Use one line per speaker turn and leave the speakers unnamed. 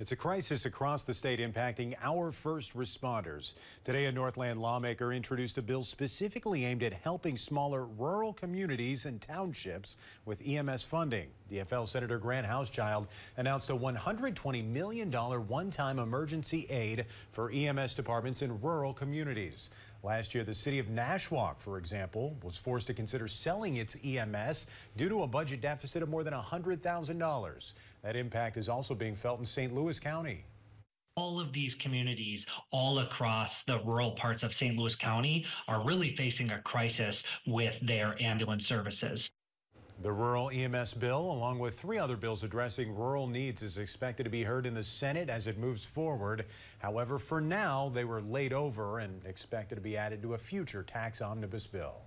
It's a crisis across the state impacting our first responders. Today, a Northland lawmaker introduced a bill specifically aimed at helping smaller rural communities and townships with EMS funding. DFL Senator Grant Hauschild announced a $120 million one-time emergency aid for EMS departments in rural communities. Last year, the city of Nashwauk, for example, was forced to consider selling its EMS due to a budget deficit of more than $100,000. That impact is also being felt in St. Louis County.
All of these communities all across the rural parts of St. Louis County are really facing a crisis with their ambulance services.
The rural EMS bill, along with three other bills addressing rural needs, is expected to be heard in the Senate as it moves forward. However, for now, they were laid over and expected to be added to a future tax omnibus bill.